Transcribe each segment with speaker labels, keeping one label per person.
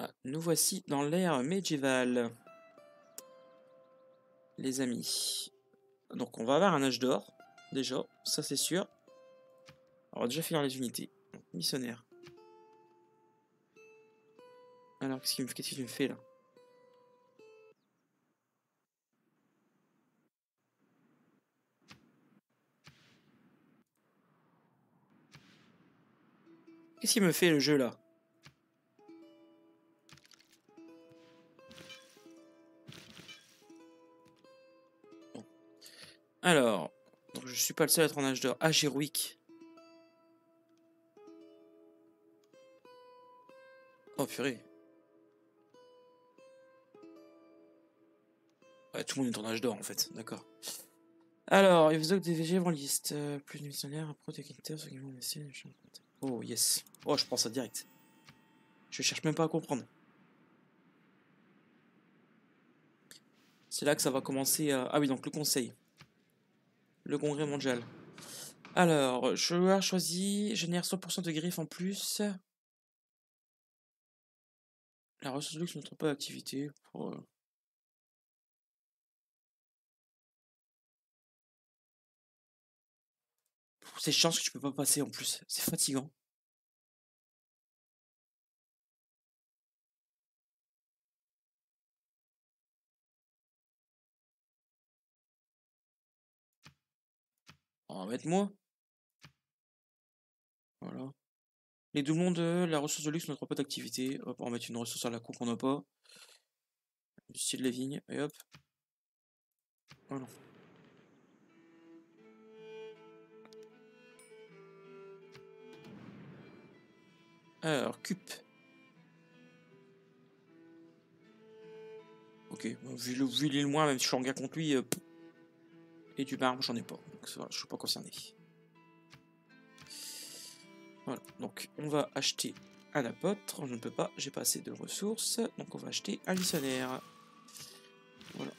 Speaker 1: Ah, nous voici dans l'ère médiévale. Les amis. Donc on va avoir un âge d'or, déjà, ça c'est sûr. On va déjà finir les unités. Missionnaire. Alors, qu'est-ce qu'il me, qu'est-ce qu'il me fait là? Qu'est-ce qu'il me fait le jeu là? Alors, donc je suis pas le seul à être en âge d'or. Ah, Gerwick. Oh purée. Ouais, tout le monde est en âge d'or en fait, d'accord. Alors, il vous que des VG en liste. Euh, plus de missionnaires, pro techniteur, ceux qui vont. Oh yes. Oh, je prends ça direct. Je cherche même pas à comprendre. C'est là que ça va commencer à... Ah oui, donc le conseil. Le congrès mondial. Alors, joueur choisi, génère 100% de griffes en plus. La ressource luxe ne pas d'activité. Pour... Euh, C'est chance que tu peux pas passer en plus. C'est fatigant. On va mettre moi. Voilà. Les doublons de la ressource de luxe n'ont pas d'activité. Hop, on va mettre une ressource à la coupe qu'on n'a pas. Du style les vignes. Et hop. Voilà. Alors, cup. Ok, vu le, vu le moins, même si je suis en guerre contre lui, euh, et du marbre, j'en ai pas. Donc voilà, je suis pas concerné. Voilà, donc on va acheter un apôtre. Je ne peux pas, j'ai pas assez de ressources. Donc on va acheter un missionnaire. Voilà.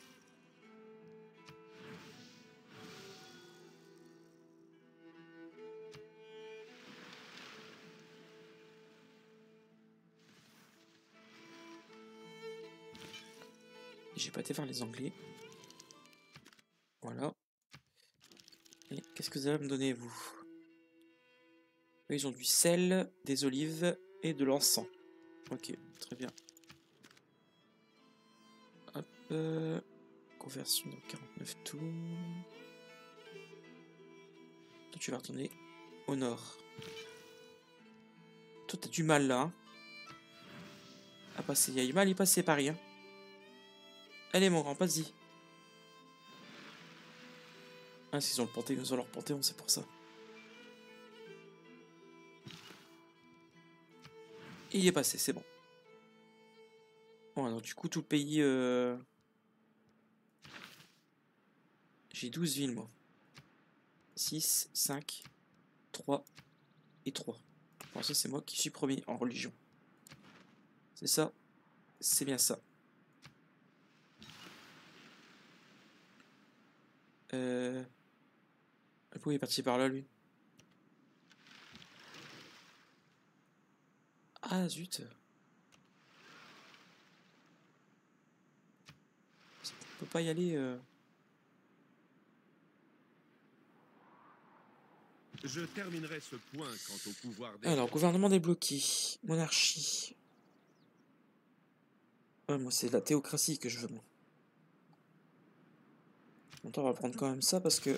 Speaker 1: J'ai pas été faire les Anglais. Voilà. Qu'est-ce que vous allez me donner, vous? Ils ont du sel, des olives et de l'encens. Ok, très bien. Hop. Euh, conversion dans 49 tours. Toi, tu vas retourner au nord. Toi, t'as du mal là. Hein à passer. Il y a du mal à y passer, Paris. Hein Allez mon grand, vas-y. Ah, s'ils ont le panthéon, ils ont leur panthéon, c'est pour ça. il est passé, c'est bon. Bon, alors du coup, tout le pays... Euh... J'ai 12 villes, moi. 6, 5, 3 et 3. Pour ça, c'est moi qui suis premier en religion. C'est ça. C'est bien ça. Euh... Pourquoi il est parti par là, lui? Ah, zut On peut pas y aller... Euh...
Speaker 2: Je terminerai ce point quant au pouvoir
Speaker 1: des... Alors, gouvernement débloqué. Monarchie. Ouais, moi, c'est la théocratie que je veux, moi. on va prendre quand même ça parce que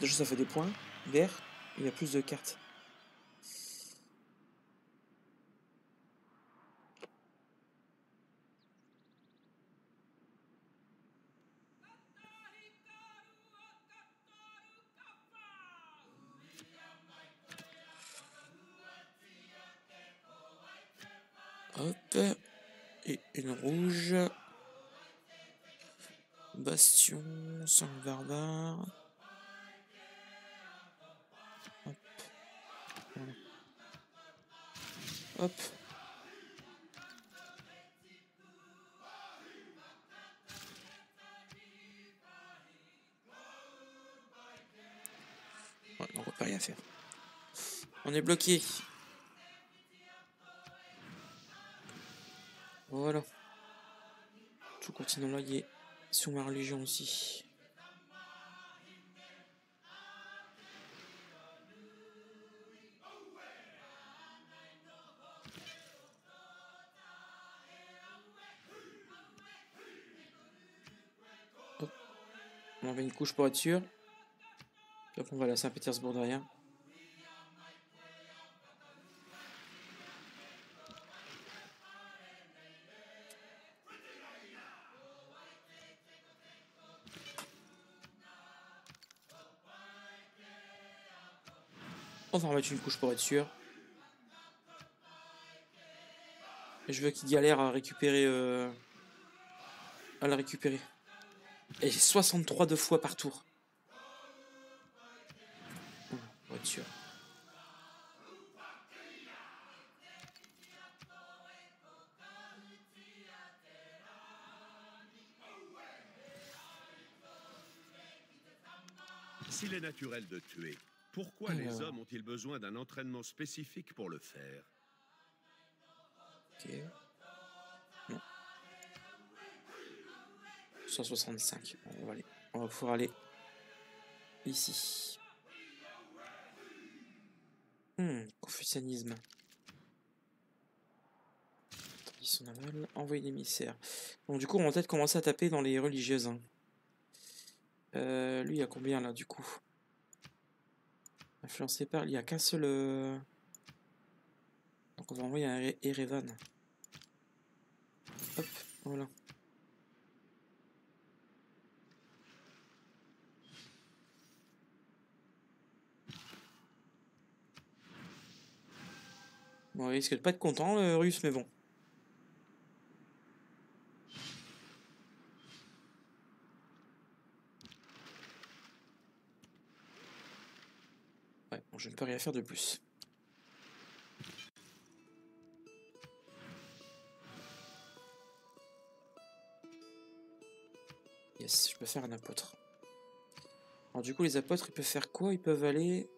Speaker 1: déjà, ça fait des points. Guerre, il y a plus de cartes. Hop. Et une rouge. Bastion, sans barbare. Hop. on ne peut rien faire. On est bloqué. Voilà. Tout continent là, il est sur ma religion aussi. Une couche pour être sûr. Hop, on va à Saint-Pétersbourg derrière. On va remettre une couche pour être sûr. Et je veux qu'il galère à récupérer... Euh, à la récupérer. Et 63 deux fois par tour. Sûr.
Speaker 2: S'il est naturel de tuer, pourquoi
Speaker 1: Alors.
Speaker 2: les hommes ont-ils besoin d'un entraînement spécifique pour le faire?
Speaker 1: 165. Bon, on va aller. On va pouvoir aller ici. Hmm, confucianisme. Tradition navale, envoyer l'émissaire. Bon, du coup, on va peut-être commencer à taper dans les religieuses. hein. Euh, lui, il y a combien là, du coup? Influencé par. Il n'y a qu'un seul. euh, Donc, on va envoyer un Ere- Erevan. Hop, voilà. Bon, il risque de pas être content, le russe, mais bon. Ouais, bon, je ne peux rien faire de plus. Yes, je peux faire un apôtre. Alors du coup, les apôtres, ils peuvent faire quoi? Ils peuvent aller...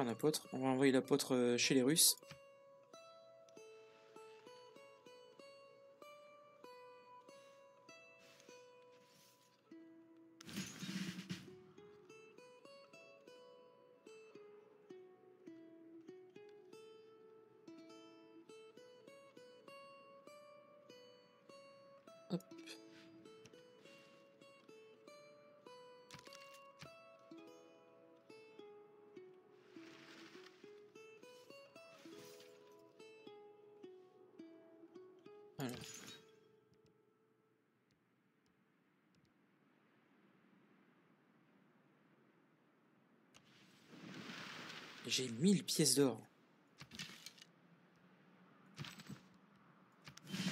Speaker 1: un apôtre. On va envoyer l'apôtre euh, chez les Russes. J'ai 1000 pièces d'or.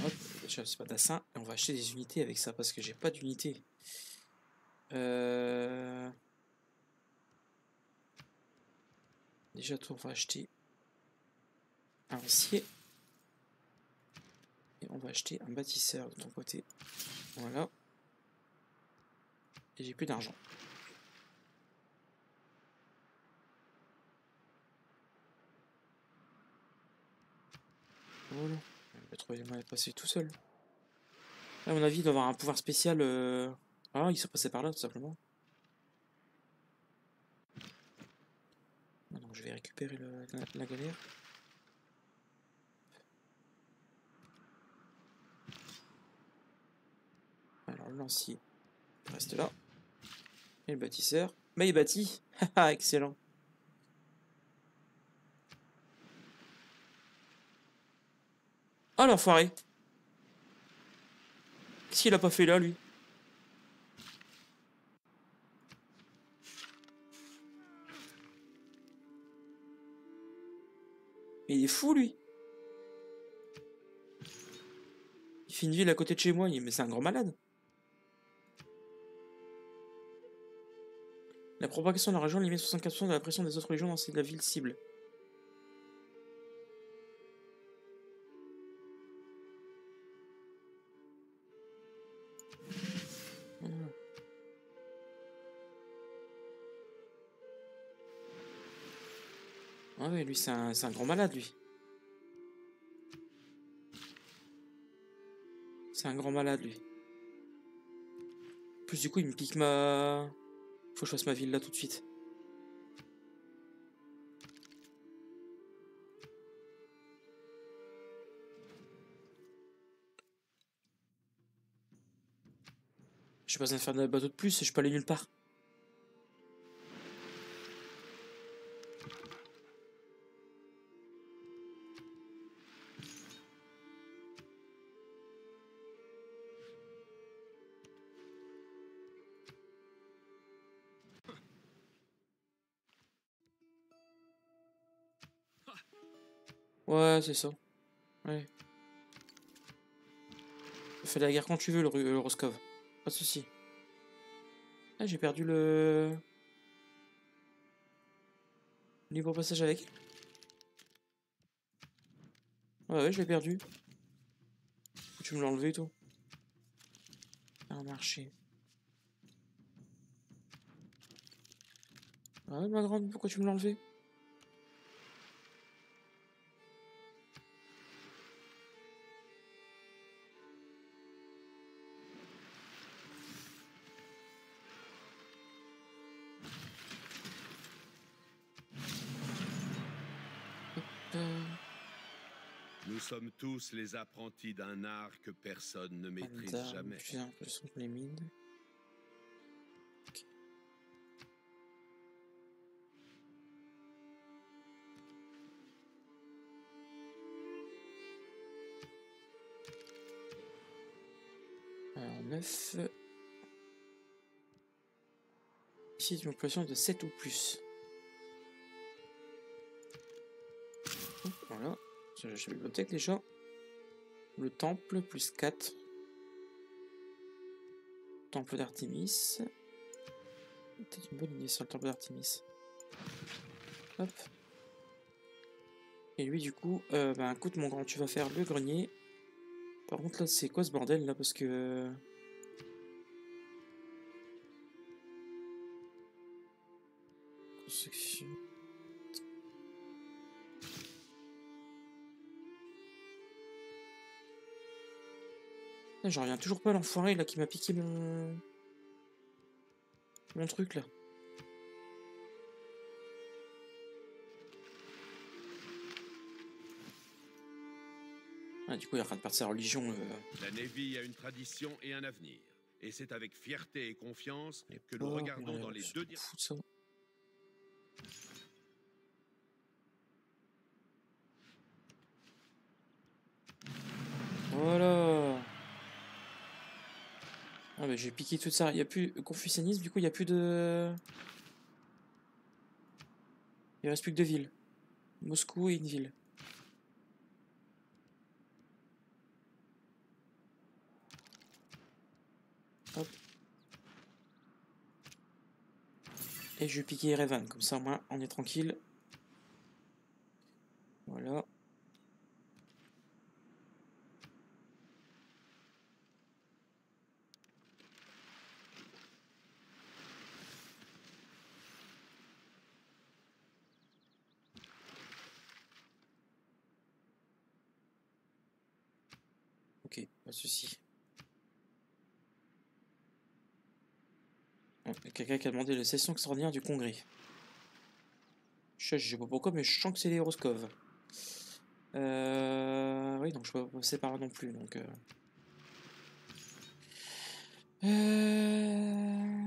Speaker 1: Hop, déjà c'est pas d'assin. On va acheter des unités avec ça parce que j'ai pas d'unités. Euh... Déjà toi on va acheter un acier. Et on va acheter un bâtisseur de ton côté. Voilà. Et j'ai plus d'argent. Voilà. On va trouver les moyens tout seul. À mon avis, il doit avoir un pouvoir spécial. euh, Ah, il s'est passé par là, tout simplement. Donc, je vais récupérer la, galère. Alors, le lancier reste là. Et le bâtisseur. Bah, il bâtit. Haha, excellent. Oh l'enfoiré. Qu'est-ce qu'il a pas fait là lui? Mais il est fou lui. Il fait une ville à côté de chez moi, mais c'est un grand malade. La propagation de la région limite 64% de la pression des autres régions dans la ville cible. Ah ouais, lui, c'est un, grand malade, lui. C'est un grand malade, lui. Plus, du coup, il me pique ma... Faut que je fasse ma ville là tout de suite. J'ai pas besoin de faire de bateau de plus, je peux aller nulle part. Ouais, c'est ça. Ouais. Fais la guerre quand tu veux, le, le Roscov. Pas de souci. Ah, j'ai perdu le... Libre passage avec. Ouais, ouais, je l'ai perdu. Tu me l'as enlevé, toi. Un marché. Ouais, ma grande, pourquoi tu me l'as enlevé?
Speaker 2: Nous sommes tous les apprentis d'un art que personne ne maîtrise jamais.
Speaker 1: J'ai l'impression que les mines. Ok. Alors 9. Ici, une population de 7 ou plus. J'ai la bibliothèque déjà. Le temple, plus 4. Temple d'Artémis. Peut-être une bonne idée sur le temple d'Artémis. Hop. Et lui, du coup, euh, bah, écoute, mon grand, tu vas faire le grenier. Par contre, là, c'est quoi ce bordel là? Parce que. J'en reviens toujours pas à l'enfoiré là qui m'a piqué mon. Mon truc là. Ah, du coup, il est en train de perdre sa religion. euh.
Speaker 2: La Navy a une tradition et un avenir. Et c'est avec fierté et confiance que nous regardons
Speaker 1: ouais,
Speaker 2: dans les deux directions.
Speaker 1: fout de ça. Voilà. J'ai piqué tout ça. Il n'y a plus confucianisme, du coup il n'y a plus de. Il reste plus que deux villes. Moscou et une ville. Hop. Et je vais piquer Erevan, comme ça au moins on est tranquille. Voilà. Ok, pas de souci. Oh, il y a Quelqu'un qui a demandé la session extraordinaire du congrès. Je sais pas pourquoi, mais je sens que c'est les Roscov. Euh... Oui, donc je peux pas passer non plus. Donc, euh... Euh...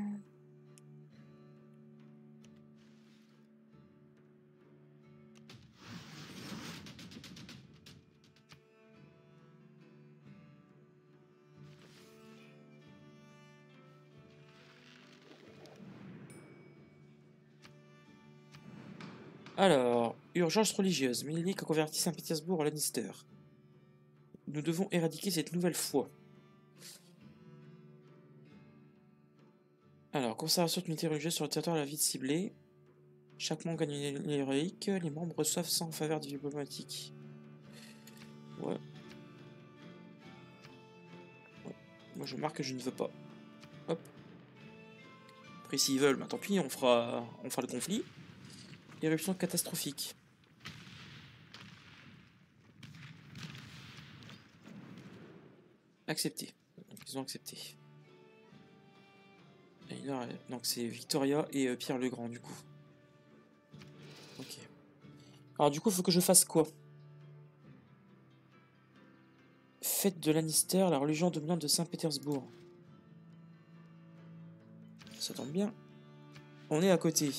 Speaker 1: Alors, urgence religieuse. Ménélique a converti Saint-Pétersbourg à Lannister. Nous devons éradiquer cette nouvelle foi. Alors, conservation d'unité religieuse sur le territoire de la ville ciblée. Chaque membre gagne une héroïque. Les membres reçoivent 100 en faveur du diplomatique. Ouais. Ouais. Moi, je marque que je ne veux pas. Hop. Après, s'ils veulent, bah, tant pis, on fera, on fera le conflit. Éruption catastrophique. Accepté. Ils ont accepté. Et là, donc c'est Victoria et euh, Pierre le Grand du coup. Ok. Alors du coup, faut que je fasse quoi? Fête de Lannister, la religion dominante de Saint-Pétersbourg. Ça tombe bien. On est à côté.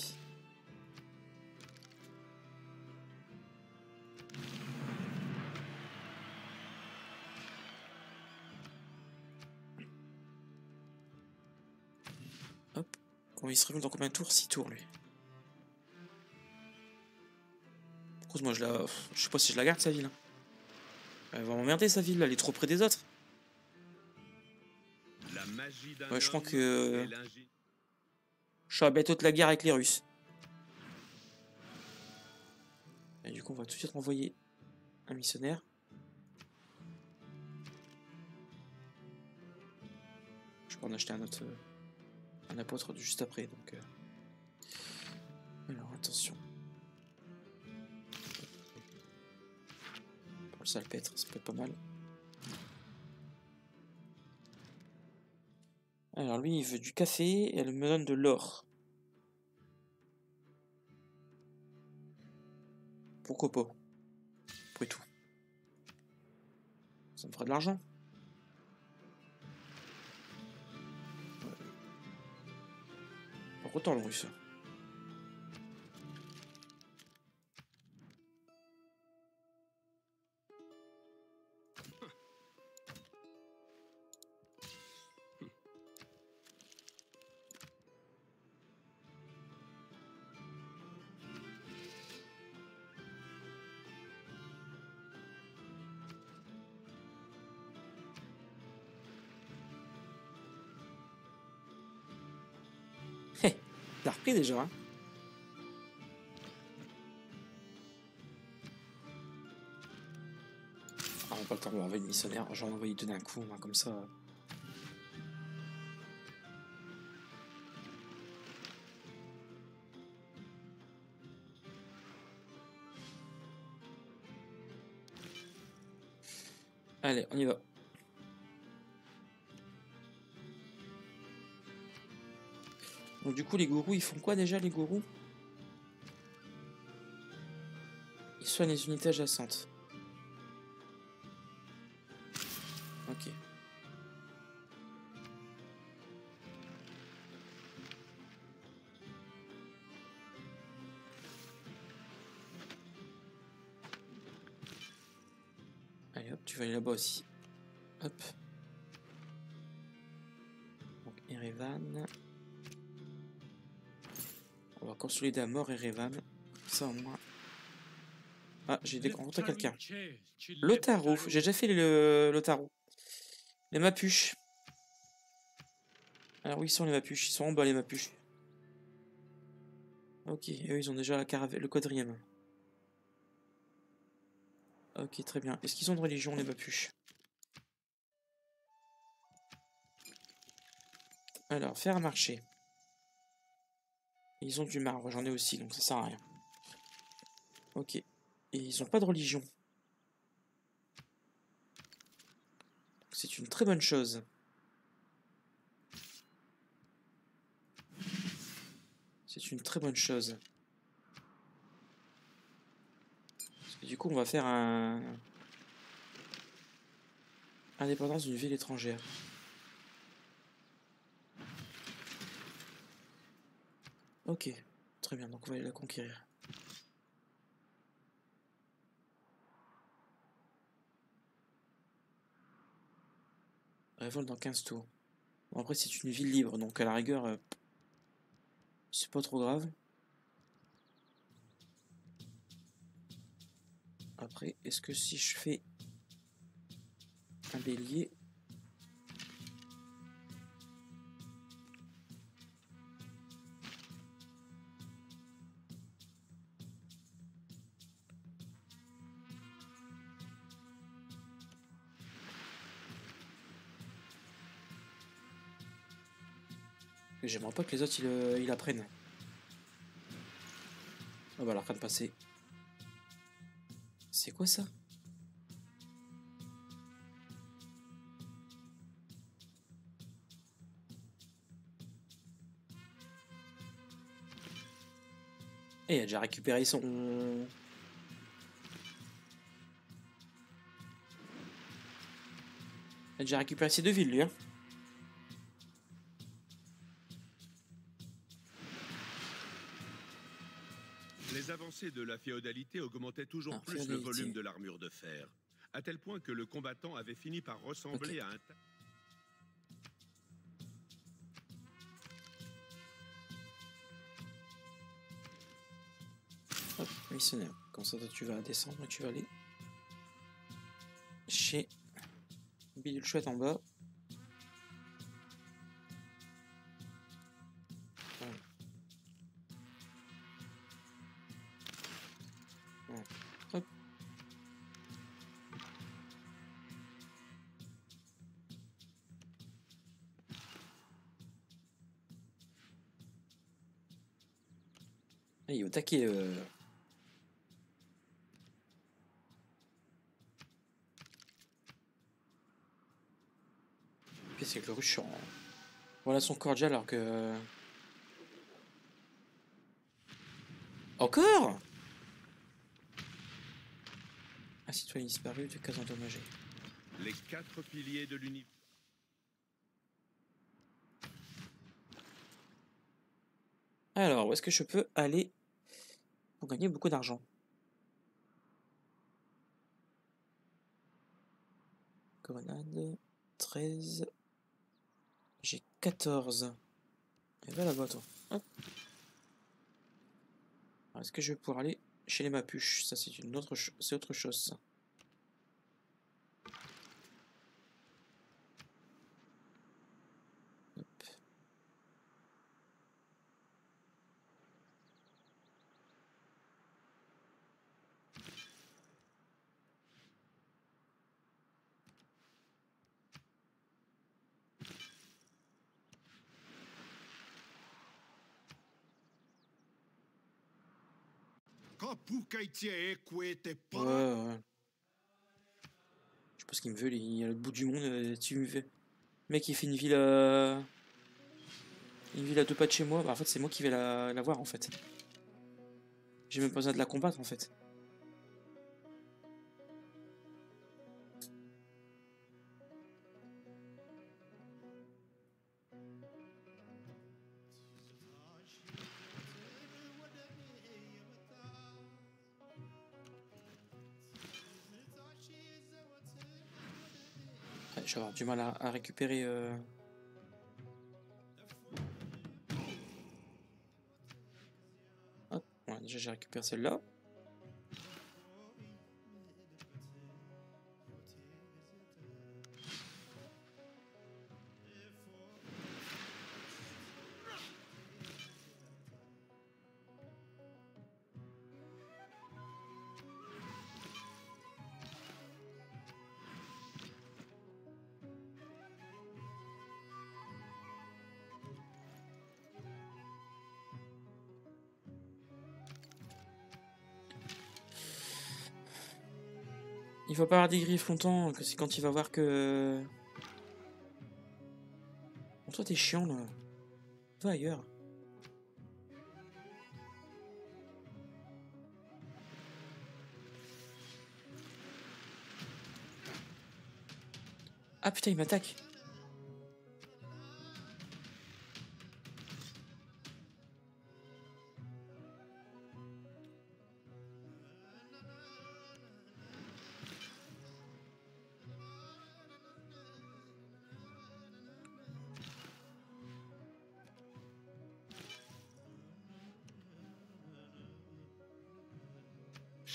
Speaker 1: Il se révèle dans combien de tours? 6 tours lui. Pourquoi moi je la. Je sais pas si je la garde sa ville. hein. Elle va m'emmerder sa ville, là, elle est trop près des autres.
Speaker 2: La magie d'un
Speaker 1: Ouais, je crois que-
Speaker 2: l'ingé-
Speaker 1: Je suis à bientôt de la guerre avec les Russes. Et du coup, on va tout de suite renvoyer un missionnaire. Je peux en acheter un autre. Euh, un apôtre juste après, donc. euh. Alors, attention. Pour le salpêtre, ça peut être pas mal. Alors lui, il veut du café et elle me donne de l'or. Pourquoi pas? Après tout. Ça me fera de l'argent. Autant le russe. Déjà, hein Ah, on pas le temps de envoyer le missionnaire. J'en envoie deux d'un coup, moi, comme ça. Allez, on y va. Du coup, les gourous, ils font quoi déjà, les gourous? Ils soignent les unités adjacentes. Ok. Allez hop, tu vas aller là-bas aussi. Hop. Consolider à mort Erevan. Ça au moins. Ah, j'ai découvert quelqu'un. Lotaro, j'ai déjà fait le. Les mapuches. Alors où ils sont les mapuches? Ils sont en bas les mapuches. Ok, eux ils ont déjà la caravelle, le quadrième. Ok, très bien. Est-ce qu'ils ont de religion les mapuches? Alors, faire un marché. Ils ont du marbre, j'en ai aussi, donc ça sert à rien. Ok. Et ils ont pas de religion. C'est une très bonne chose. C'est une très bonne chose. Du coup, on va faire un... Indépendance d'une ville étrangère. Ok, très bien, donc on va aller la conquérir. Révolte dans 15 tours. Bon, après, c'est une ville libre, donc à la rigueur, euh, c'est pas trop grave. Après, est-ce que si je fais un bélier... J'aimerais pas que les autres ils, euh, apprennent. Ah oh bah l'arcade passer. C'est quoi ça? Et il a déjà récupéré son... Il a déjà récupéré ses deux villes, lui. Hein.
Speaker 2: De la féodalité augmentaient toujours
Speaker 1: Ah,
Speaker 2: plus le volume de l'armure de fer, à tel point que le combattant avait fini par ressembler à un...
Speaker 1: Hop, missionnaire. Comme ça, toi, tu vas descendre et tu vas aller chez Bidule Chouette en bas. Taquet. euh. Que le ruchant. Voilà son cordial alors que. Encore? Un citoyen disparu, deux cases endommagées.
Speaker 2: Les quatre piliers de l'univers.
Speaker 1: Alors, où est-ce que je peux aller gagner beaucoup d'argent Grenade, 13. J'ai 14. Et va là-bas, toi. Est-ce que je vais pouvoir aller chez les mapuches? Ça, c'est autre, c'est autre chose. Hop.
Speaker 3: Kapukaitiae te
Speaker 1: Ouais, ouais. Je sais pas ce qu'il me veut, il est à l'autre bout du monde. euh, tu me fais. Le mec, il fait une ville à. Une ville à deux pas de chez moi. Bah, en fait, c'est moi qui vais la, la voir en fait. J'ai même pas besoin de la combattre en fait. Vais avoir du mal à, récupérer. euh, voilà, déjà j'ai récupéré celle-là. Il faut pas avoir des griffes longtemps, que c'est quand il va voir que. Toi t'es chiant là. Va ailleurs. Ah putain, il m'attaque.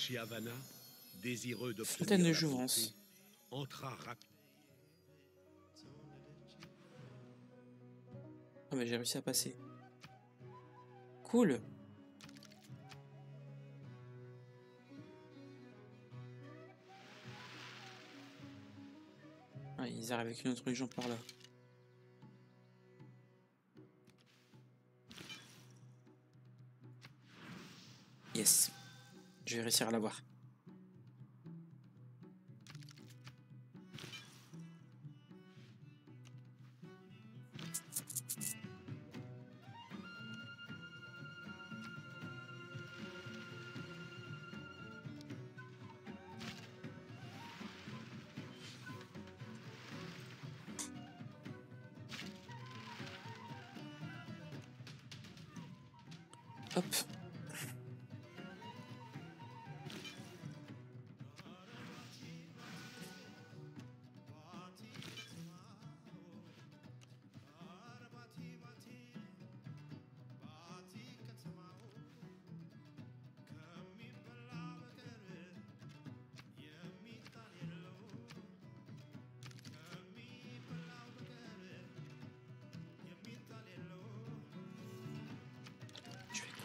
Speaker 2: Chiavana, désireux d'obtenir
Speaker 1: de
Speaker 2: la
Speaker 1: jouvence.
Speaker 2: santé, entra rapidement.
Speaker 1: Ah bah j'ai réussi à passer. Cool. Ah, ils arrivent avec une autre région par là. Réussir à l'avoir.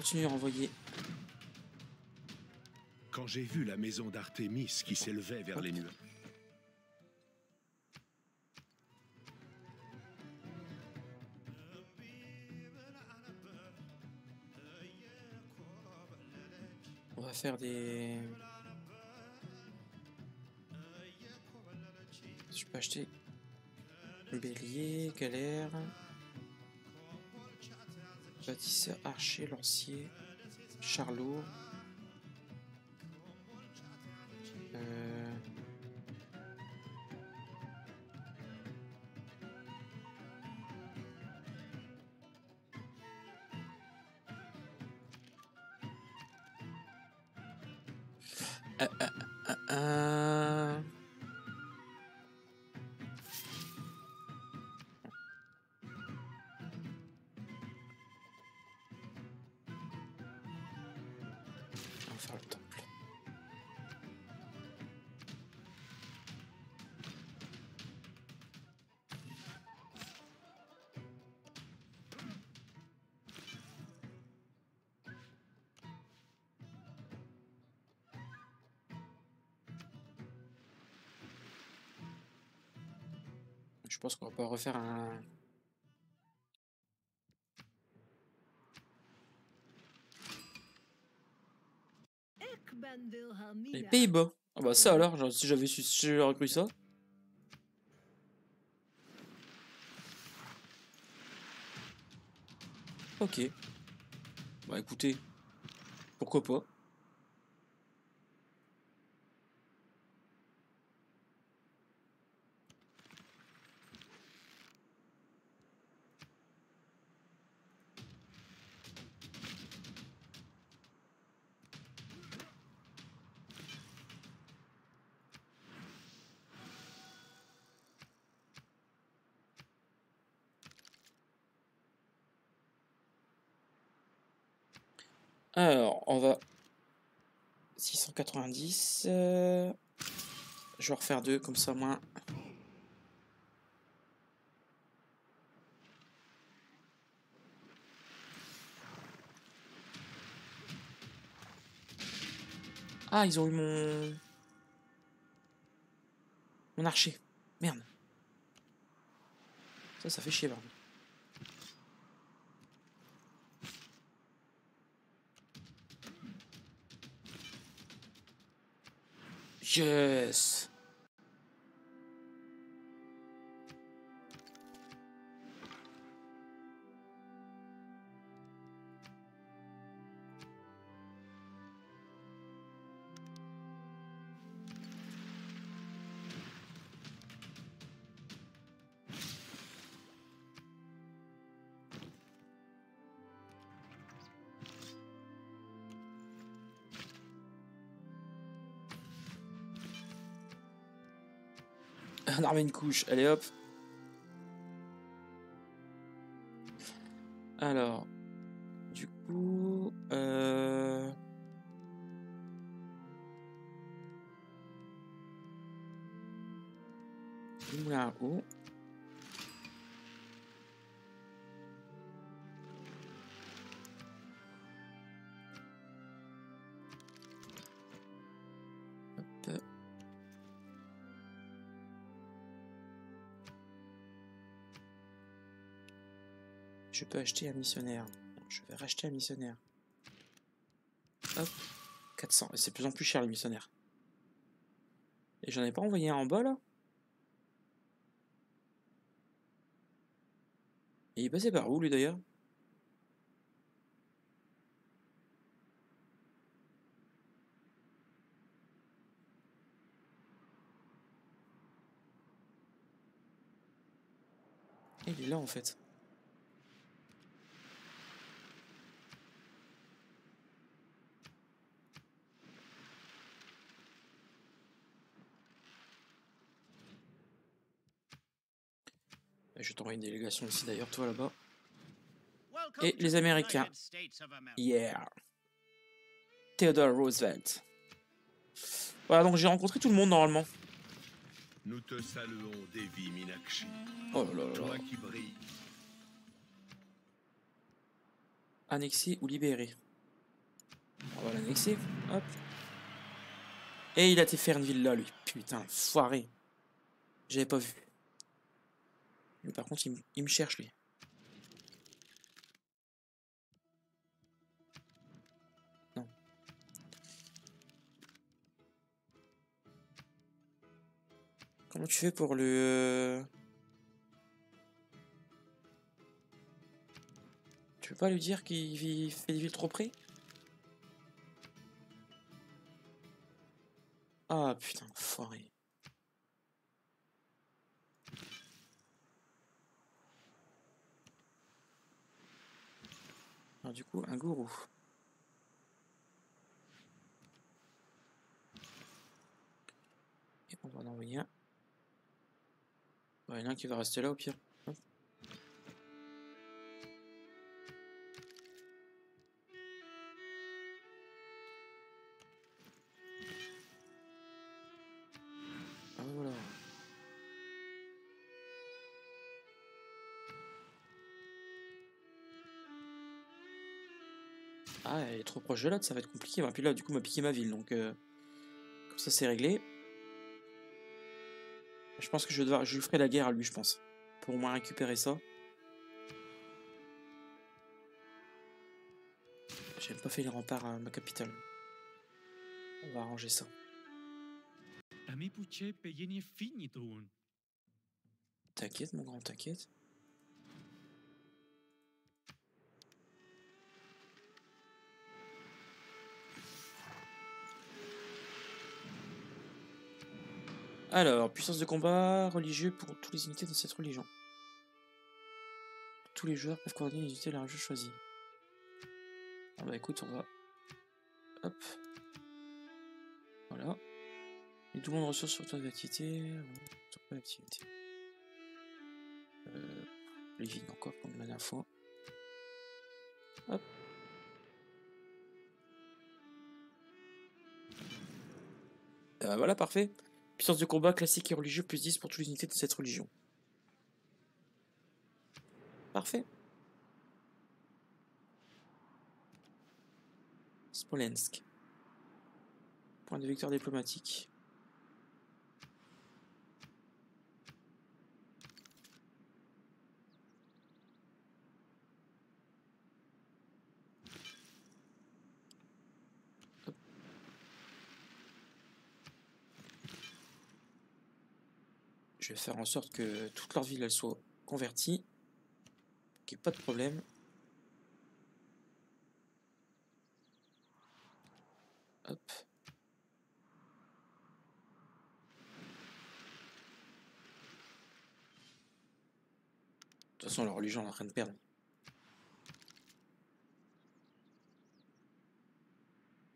Speaker 1: Continuer à envoyer.
Speaker 2: Quand j'ai vu la maison d'Artémis qui s'élevait vers les nuages,
Speaker 1: On va faire des. Je peux acheter bélier, galère, bâtisseur, archer, lancier, charlot. Je pense qu'on va pas refaire un. Les Pays-Bas. Ah bah ça alors, genre, si j'avais su, si j'aurais cru ça. Ok. Bah écoutez, pourquoi pas. Alors, on va 690. euh, Je vais refaire deux, comme ça, moins. Ah, ils ont eu mon. Mon archer. Merde. Ça, ça fait chier. Yes. On a remis une couche. Allez hop. Alors, acheter un missionnaire. Je vais racheter un missionnaire. Hop. 400. Et c'est de plus en plus cher les missionnaires. Et j'en ai pas envoyé un en bas là? Et il est passé par où lui d'ailleurs? Il est là en fait. Je vais t'envoyer une délégation ici d'ailleurs, toi là-bas. Et les Américains. Yeah. Theodore Roosevelt. Voilà, donc j'ai rencontré tout le monde normalement.
Speaker 2: Nous te saluons, Devi Minakshi.
Speaker 1: Oh là là là.
Speaker 2: Toi qui brilles.
Speaker 1: Annexer ou libérer. On va l'annexer. Hop. Et il a été faire une ville là, lui. Putain, foiré. J'avais pas vu. Mais par contre, il, me- cherche, lui. Non. Comment tu fais pour le... euh, Tu peux pas lui dire qu'il fait trop près? Ah putain, foiré. Du coup, un gourou. Et on va en envoyer un. Ouais, il y en a un qui va rester là au pire. Proche de ça va être compliqué. Et puis là, du coup, m'a piqué ma ville, donc euh, comme ça, c'est réglé. Je pense que je, vais devoir, je lui ferai la guerre à lui, je pense, pour au moins récupérer ça. J'ai même pas fait les remparts à ma capitale. On va arranger ça. T'inquiète, mon grand, t'inquiète. Alors, puissance de combat religieux pour toutes les unités de cette religion. Tous les joueurs peuvent coordonner les unités de la religion choisie. Ah bah écoute, on va... Hop. Voilà. Et tout le monde ressources sur ton activité. Sur. Euh, les vignes encore comme la dernière fois. Hop. Euh, voilà, parfait. Puissance de combat classique et religieux plus 10 pour toutes les unités de cette religion. Parfait. Smolensk. Point de victoire diplomatique. Je vais faire en sorte que toute leur ville elle soit convertie. Qu'il pas de problème. Hop. De toute façon, la religion est en train de perdre.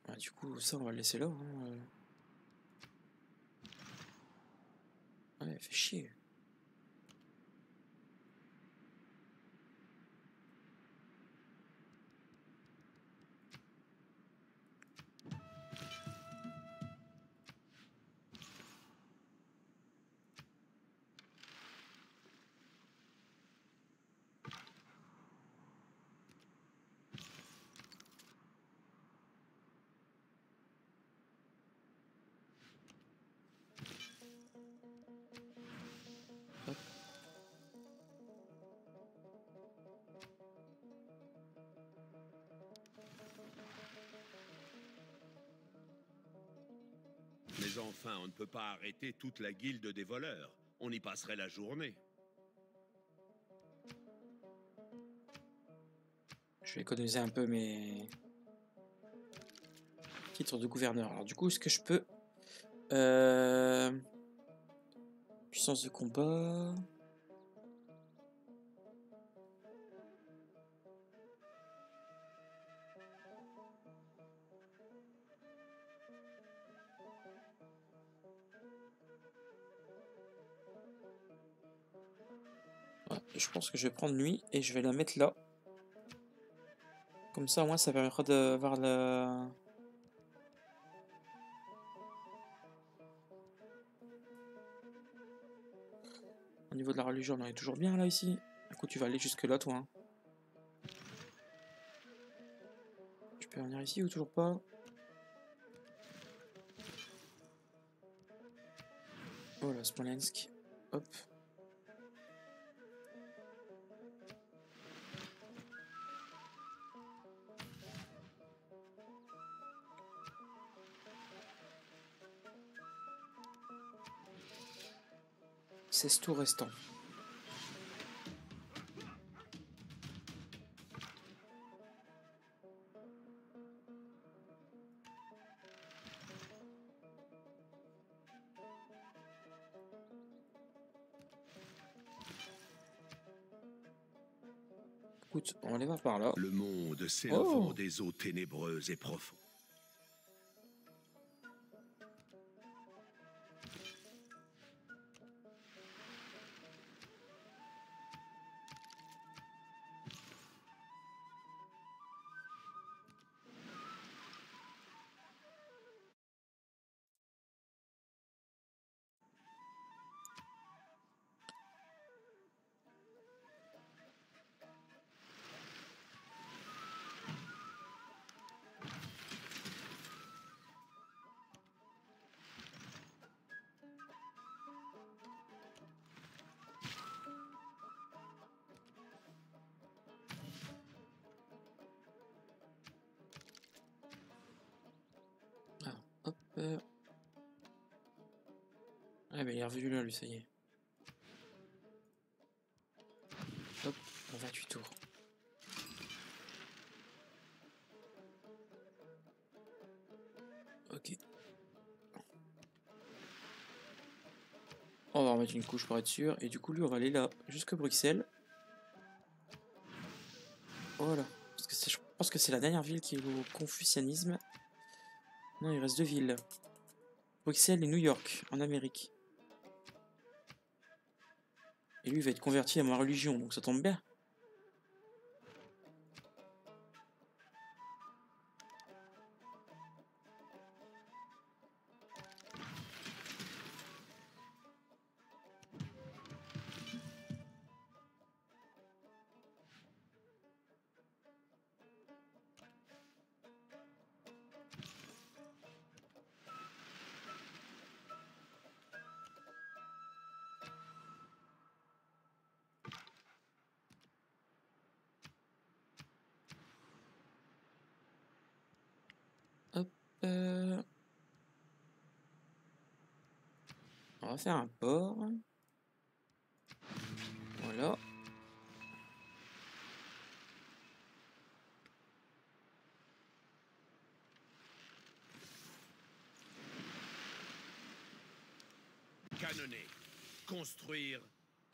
Speaker 1: Ah, du coup, ça, on va le laisser là. hein, euh. Ouais, fait chier.
Speaker 2: Enfin, on ne peut pas arrêter toute la guilde des voleurs. On y passerait la journée.
Speaker 1: Je vais économiser un peu mes titres de gouverneur. Alors du coup, est-ce que je peux... Euh, Puissance de combat... je pense que je vais prendre lui et je vais la mettre là. Comme ça, au moins, ça permettra d'avoir la... Au niveau de la religion, on est toujours bien là ici. Coup, tu vas aller jusque là, toi. hein. Tu peux venir ici ou toujours pas? Voilà, Smolensk. Hop. C'est tout restant. Écoute, on les va par là.
Speaker 2: Le monde s'élevant
Speaker 1: Oh.
Speaker 2: des eaux ténébreuses et profondes.
Speaker 1: Ah bah il est revenu là lui, ça y est. Hop, on 28 tours. Ok. On va remettre une couche pour être sûr. Et du coup lui on va aller là, jusque Bruxelles. Voilà. Parce que je pense que c'est la dernière ville qui est au confucianisme. Non, il reste deux villes. Bruxelles et New York, en Amérique. Et lui, il va être converti à ma religion, donc ça tombe bien. Faire un port. Voilà.
Speaker 2: Canonner. Construire.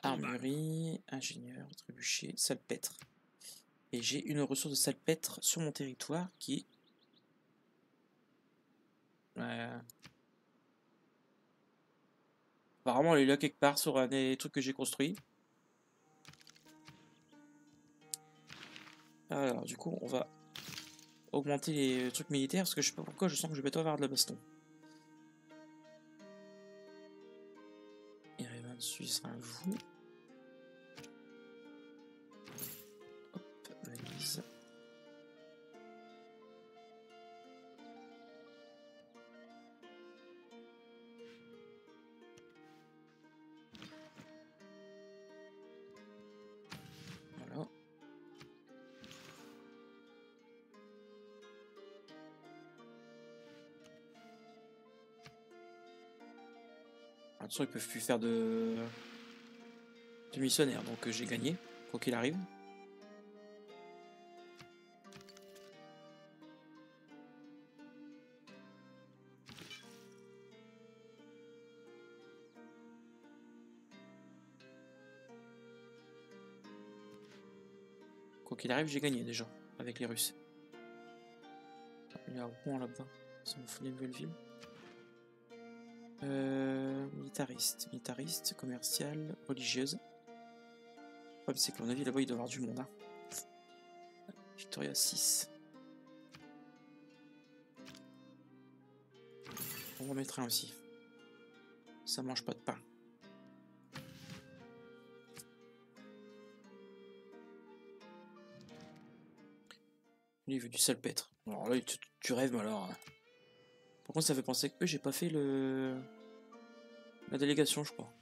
Speaker 1: Armurerie, ingénieur, trébuchet, salpêtre. Et j'ai une ressource de salpêtre sur mon territoire qui est... Ouais. Apparemment, elle est là quelque part sur un des trucs que j'ai construits. Alors, du coup, on va augmenter les trucs militaires parce que je sais pas pourquoi je sens que je vais bientôt avoir de la baston. Un vous. Attention, ils peuvent plus faire de, de missionnaire, donc euh, j'ai gagné, quoi qu'il arrive. Quoi qu'il arrive, j'ai gagné déjà avec les Russes. Il y a Rouen là-bas. Ça me fout une nouvelle ville. Euh, militariste, militariste, commercial, religieuse. problème, c'est que mon avis, là-bas, il doit y avoir du monde. Hein. Victoria 6. On va mettre un aussi. Ça mange pas de pain. Lui, il veut du salpêtre. Alors là, tu, tu rêves, mais alors. hein. Par contre, ça fait penser que j'ai pas fait le. La délégation, je crois.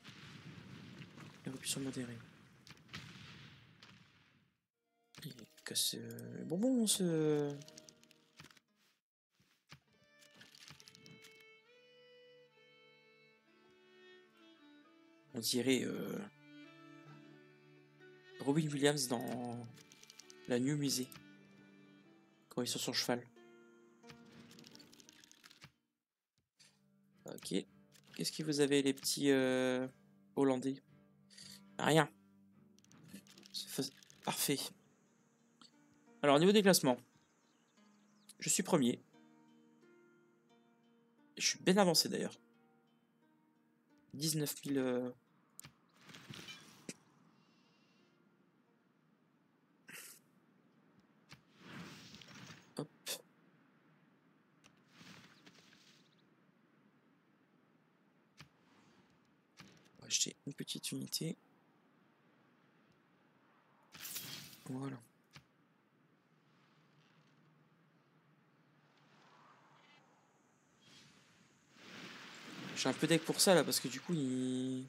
Speaker 1: Éruption modérée. Il casse les bonbons, ce. On dirait euh, Robin Williams dans la New Musée quand ils sont sur cheval. Ok. Qu'est-ce que vous avez, les petits euh, Hollandais? Rien. Parfait. Alors, au niveau des classements, je suis premier. Je suis bien avancé d'ailleurs. 19 000. euh, Hop. On va acheter une petite unité. Voilà. J'ai un peu deck pour ça là parce que du coup il.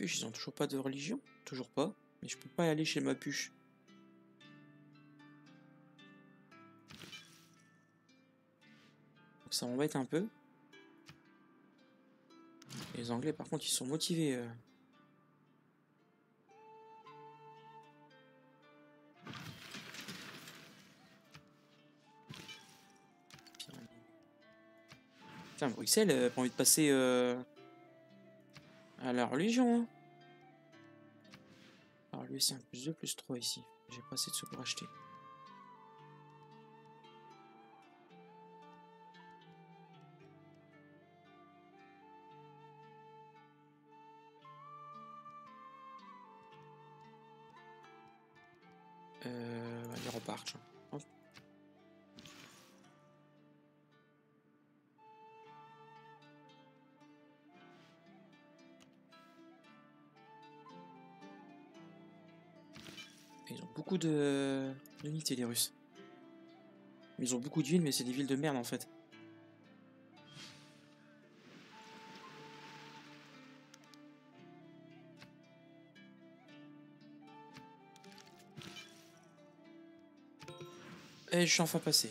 Speaker 1: Ils ont toujours pas de religion Toujours pas. Mais je peux pas aller chez ma puche. Donc ça m'embête un peu. Les Anglais, par contre, ils sont motivés. euh. Putain, Bruxelles, euh, pas envie de passer euh, à la religion. Hein. Alors lui, c'est un plus 2, plus 3 ici. J'ai pas assez de sous pour acheter. De d'unités les Russes. Ils ont beaucoup de villes mais c'est des villes de merde en fait. Et je suis enfin passé.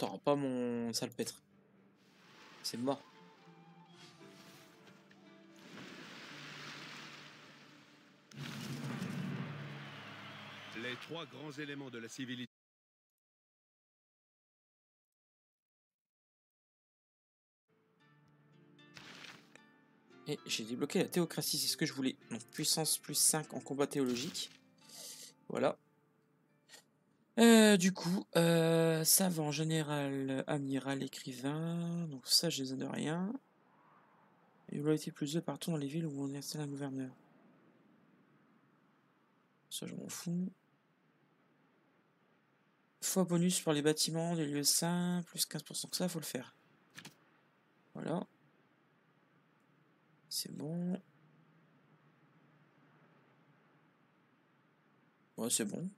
Speaker 1: T'auras pas mon salpêtre. C'est mort.
Speaker 2: Les trois grands éléments de la civilisation.
Speaker 1: Et j'ai débloqué la théocratie, c'est ce que je voulais. Donc puissance plus 5 en combat théologique. Voilà. Euh, du coup, euh, savant, général, amiral, écrivain. Donc ça, je les ai de rien. Et loyauté plus 2 partout dans les villes où on installe un gouverneur. Ça, je m'en fous. Fois bonus pour les bâtiments des lieux saints, plus 15%. Que ça, faut le faire. Voilà. C'est bon. Ouais, c'est bon.